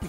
比。